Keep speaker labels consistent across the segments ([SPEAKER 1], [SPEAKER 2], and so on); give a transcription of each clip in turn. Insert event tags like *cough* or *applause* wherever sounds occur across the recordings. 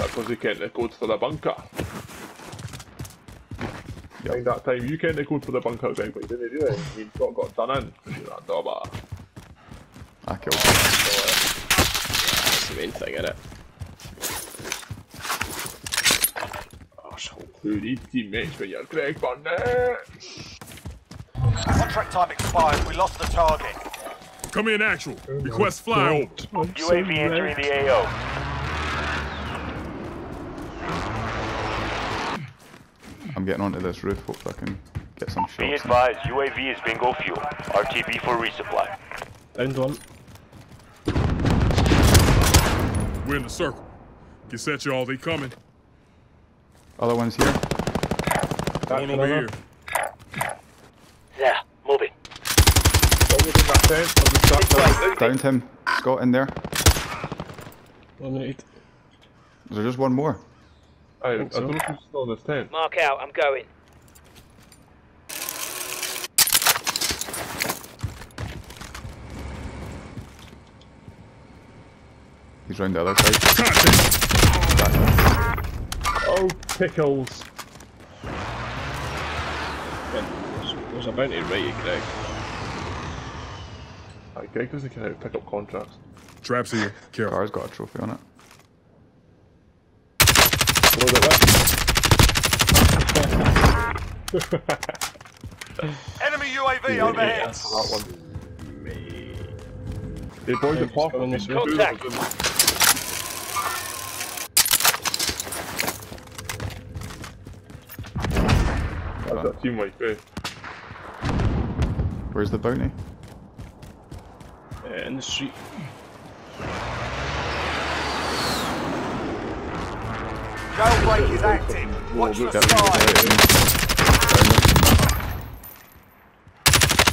[SPEAKER 1] That's because he can't the code for the bunker. Yep. that time you can't the code for the bunker guy, but you didn't do it. You got, got done in. You that dauber.
[SPEAKER 2] I killed him.
[SPEAKER 3] That's the main thing, innit?
[SPEAKER 1] Who needs teammates when you're Greg Burnett?
[SPEAKER 4] Contract time expired. We lost the target.
[SPEAKER 5] Come in actual. Request flyover.
[SPEAKER 6] UAV entering the AO.
[SPEAKER 2] Getting onto this roof, hope I can get some
[SPEAKER 6] Be
[SPEAKER 2] shots. in.
[SPEAKER 6] advised, UAV is bingo fuel. RTB for resupply.
[SPEAKER 3] Downed one.
[SPEAKER 5] We're in the circle. Get set, y'all. They coming.
[SPEAKER 2] Other ones here.
[SPEAKER 5] One over here.
[SPEAKER 6] Yeah, moving.
[SPEAKER 1] Always in that tent. I'll just start that.
[SPEAKER 2] Downed him. Scott in there.
[SPEAKER 3] Eliminated.
[SPEAKER 2] Is there just one more?
[SPEAKER 1] Oh, I, I don't know if he's still in this tent.
[SPEAKER 7] Mark out, I'm going.
[SPEAKER 2] He's round the other side.
[SPEAKER 5] Contact.
[SPEAKER 1] Oh, pickles.
[SPEAKER 3] There's, there's a bounty right at Greg.
[SPEAKER 1] Aye, Greg doesn't care how to pick up contracts.
[SPEAKER 5] Traps here. Careful.
[SPEAKER 2] Car's got a trophy on it.
[SPEAKER 1] Load it
[SPEAKER 4] Enemy UAV overhead.
[SPEAKER 1] up. That one. Hey boys,
[SPEAKER 3] Hey,
[SPEAKER 1] the pop.
[SPEAKER 3] going this way.
[SPEAKER 7] Contact.
[SPEAKER 1] That's that team wipe, eh?
[SPEAKER 2] Where's the bounty?
[SPEAKER 3] Uh, in the street.
[SPEAKER 4] Jailbreak is active. Watch the
[SPEAKER 1] Get him,
[SPEAKER 4] sky.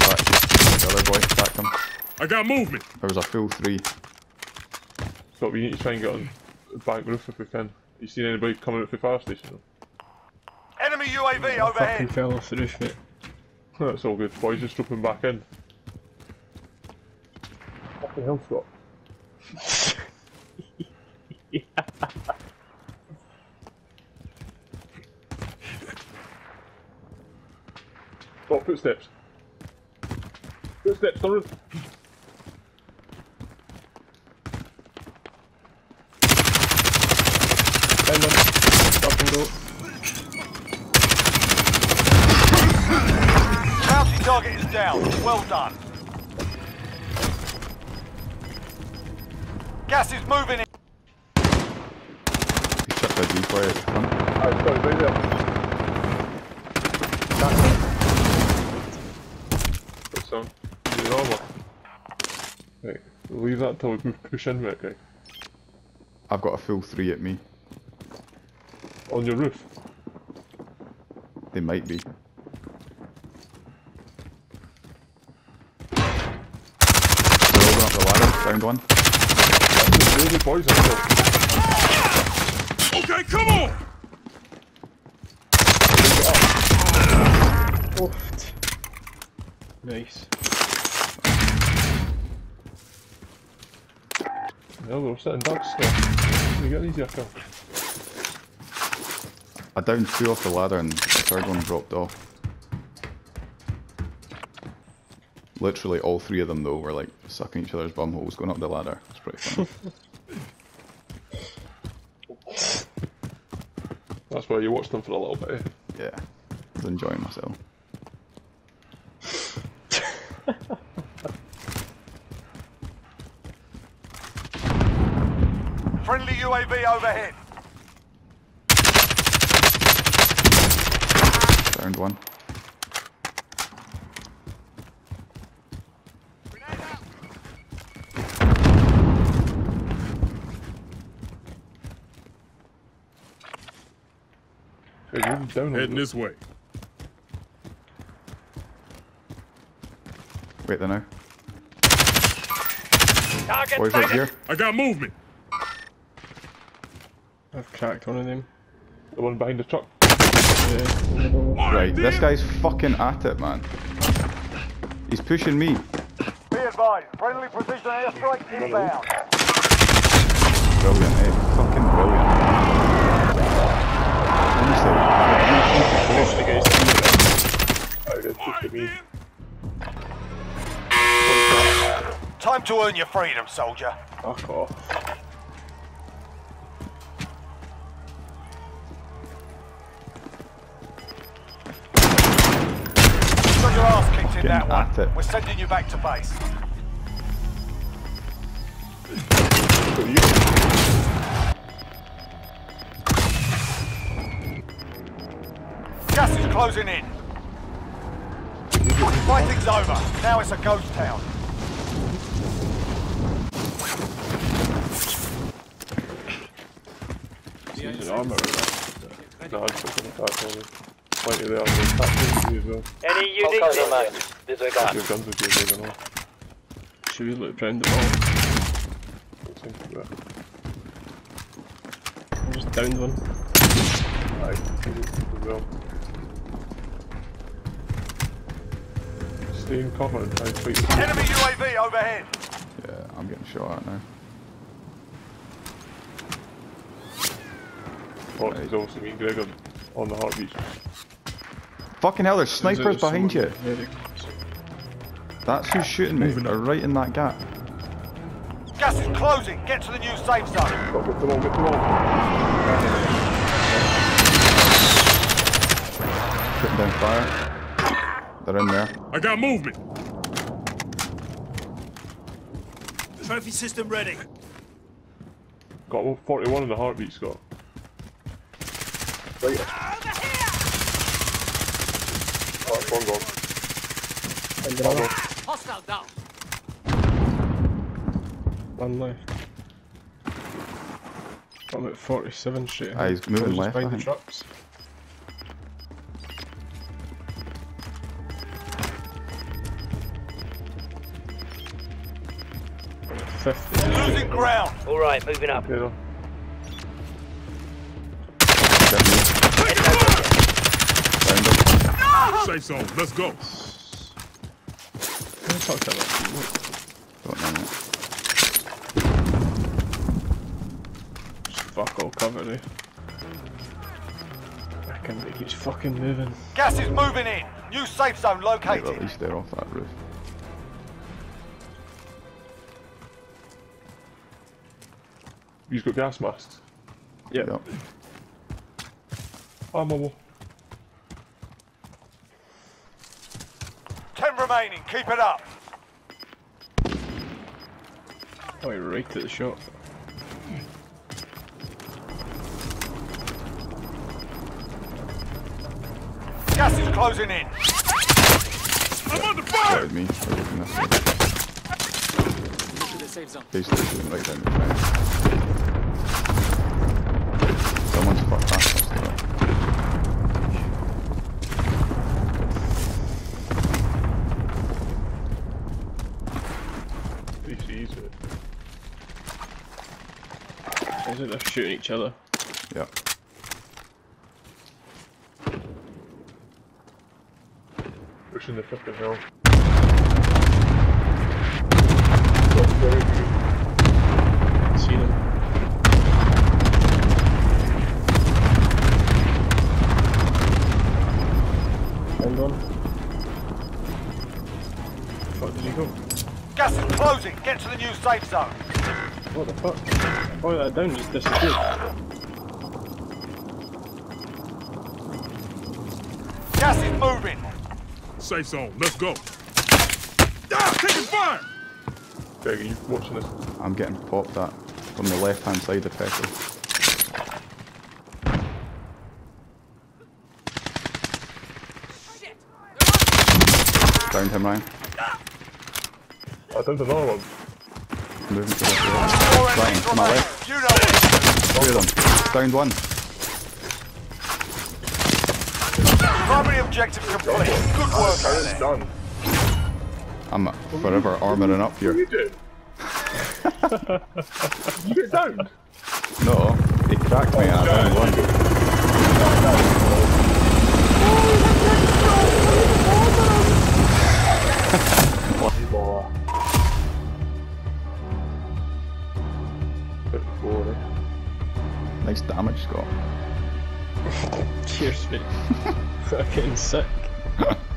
[SPEAKER 2] Back. The other boy, back him.
[SPEAKER 5] I got movement.
[SPEAKER 2] There was a full three.
[SPEAKER 1] So we need to try and get on the back roof if we can. You seen anybody coming up the fire station?
[SPEAKER 4] Enemy UAV
[SPEAKER 3] Fucking
[SPEAKER 4] overhead.
[SPEAKER 3] fell off the roof, mate.
[SPEAKER 1] That's all good. Boys just dropping back in. Fucking hell, Scott. Stop, footsteps. Footsteps, on the roof.
[SPEAKER 3] Down one. Up and go.
[SPEAKER 4] Bounty target is down. Well done. Gas is moving in.
[SPEAKER 2] He shut the decoy at the front.
[SPEAKER 1] Aye, sorry, right there. That's on. Your armor. Right, leave that till we push in with it, okay?
[SPEAKER 2] I've got a full three at me.
[SPEAKER 1] On your roof.
[SPEAKER 2] They might be. They're over up the ladder. Found one.
[SPEAKER 1] Really, boys are still.
[SPEAKER 5] Okay, come on. Ah.
[SPEAKER 3] Oofed. Nice.
[SPEAKER 1] No, they're sitting ducks still. You get an easier.
[SPEAKER 2] I downed two off the ladder and the third one dropped off. Literally all three of them though were like sucking each other's bum holes going up the ladder. It's pretty funny. *laughs*
[SPEAKER 1] That's why you watch them for a little bit. eh?
[SPEAKER 2] yeah. I was enjoying myself.
[SPEAKER 4] Friendly UAV overhead.
[SPEAKER 2] Found one.
[SPEAKER 1] Hey, you're down
[SPEAKER 5] Heading
[SPEAKER 1] the-
[SPEAKER 5] this way.
[SPEAKER 2] Wait there now.
[SPEAKER 7] Target
[SPEAKER 2] Boys right here.
[SPEAKER 5] I got movement.
[SPEAKER 3] I've cracked one of them.
[SPEAKER 1] The one behind the truck?
[SPEAKER 3] Yeah.
[SPEAKER 2] Right, this guy's fucking at it, man. He's pushing me.
[SPEAKER 4] Be advised, friendly position airstrike inbound.
[SPEAKER 2] Brilliant, eh? Fucking brilliant.
[SPEAKER 4] Honestly, Time to earn your freedom, soldier.
[SPEAKER 3] Fuck off.
[SPEAKER 4] Got your ass kicked in
[SPEAKER 2] Getting
[SPEAKER 4] that one.
[SPEAKER 2] at it.
[SPEAKER 4] We're sending you back to base.
[SPEAKER 1] Got you.
[SPEAKER 4] Gas is closing in. Fighting's over. Now it's a ghost town.
[SPEAKER 3] He's an armor. right?
[SPEAKER 1] No, I'm just gonna attack for me. Plenty there, I'm gonna attack you as well.
[SPEAKER 6] Any units in? Disregard.
[SPEAKER 1] Your guns with you, maybe not.
[SPEAKER 3] Should we look round the ball?
[SPEAKER 1] Don't seem to be it.
[SPEAKER 3] I just downed one.
[SPEAKER 1] Aye, as well. Stay in cover and try and fight the
[SPEAKER 4] Enemy UAV overhead.
[SPEAKER 2] Yeah, I'm getting shot at now.
[SPEAKER 1] Oh, there's also me and Greg on, on the heartbeat.
[SPEAKER 2] Fucking hell, there's snipers behind you.
[SPEAKER 3] someone very close.
[SPEAKER 2] That's who's shooting me. They're uh, right in that gap.
[SPEAKER 4] Gas is closing. Get to the new safe zone.
[SPEAKER 1] Got get them all, get them all.
[SPEAKER 2] Putting down fire. They're in there.
[SPEAKER 5] I got movement.
[SPEAKER 7] Trophy system ready.
[SPEAKER 1] Got 41 in the heartbeat, Scott. Right. That's one gone.
[SPEAKER 3] And another.
[SPEAKER 7] Hostile down.
[SPEAKER 3] One left. I'm at 47 straight.
[SPEAKER 2] Ah, he's moving left,
[SPEAKER 3] behind the trucks. Fifty.
[SPEAKER 4] Losing ground.
[SPEAKER 6] All right, moving up.
[SPEAKER 1] Okay, though.
[SPEAKER 2] Get me. Found him.
[SPEAKER 5] Safe zone. Let's go.
[SPEAKER 3] Who the fuck's that?
[SPEAKER 2] Don't know yet.
[SPEAKER 3] Just fuck all cover, eh? I can he keeps fucking moving.
[SPEAKER 4] Gas is moving in. New safe zone
[SPEAKER 2] Right, at least they're off that roof.
[SPEAKER 1] You've got gas masks.
[SPEAKER 3] Yep.
[SPEAKER 2] Yep.
[SPEAKER 1] Ammo.
[SPEAKER 4] Ten remaining. Keep it up.
[SPEAKER 3] Oh, you're right at the shot.
[SPEAKER 4] Gas is closing in.
[SPEAKER 5] I'm under fire.
[SPEAKER 2] Spotted me. They're looking this way.
[SPEAKER 7] The safe zone.
[SPEAKER 2] Shooting right down the. Someone's fucked past
[SPEAKER 3] Is they're shooting each other?
[SPEAKER 2] Yeah.
[SPEAKER 1] Pushing the fucking hill.
[SPEAKER 3] See them. Found one. Fuck did he go?
[SPEAKER 4] Gas is closing. Get to the new safe zone.
[SPEAKER 3] What the fuck? Oh, that down just disappeared.
[SPEAKER 4] Gas is moving.
[SPEAKER 5] Safe zone. Let's go. Ah, taking fire.
[SPEAKER 1] Greg, are you watching this?
[SPEAKER 2] I'm getting popped at from the left hand side of Pecker. Downed him, Ryan.
[SPEAKER 1] I downed another one.
[SPEAKER 2] Moving to the
[SPEAKER 4] Four
[SPEAKER 2] left. Ryan, to my left.
[SPEAKER 4] You know it.
[SPEAKER 2] Two of them. Downed one.
[SPEAKER 4] Primary objective complete. Good work out
[SPEAKER 1] It's done.
[SPEAKER 2] I'm forever armouring up
[SPEAKER 1] What are
[SPEAKER 2] here.
[SPEAKER 1] you doing? you get downed?
[SPEAKER 2] No, he cracked me and I downed one.
[SPEAKER 1] Bit
[SPEAKER 2] damage, score. *laughs*
[SPEAKER 3] Cheers, mate. *laughs* Fucking sick. *laughs*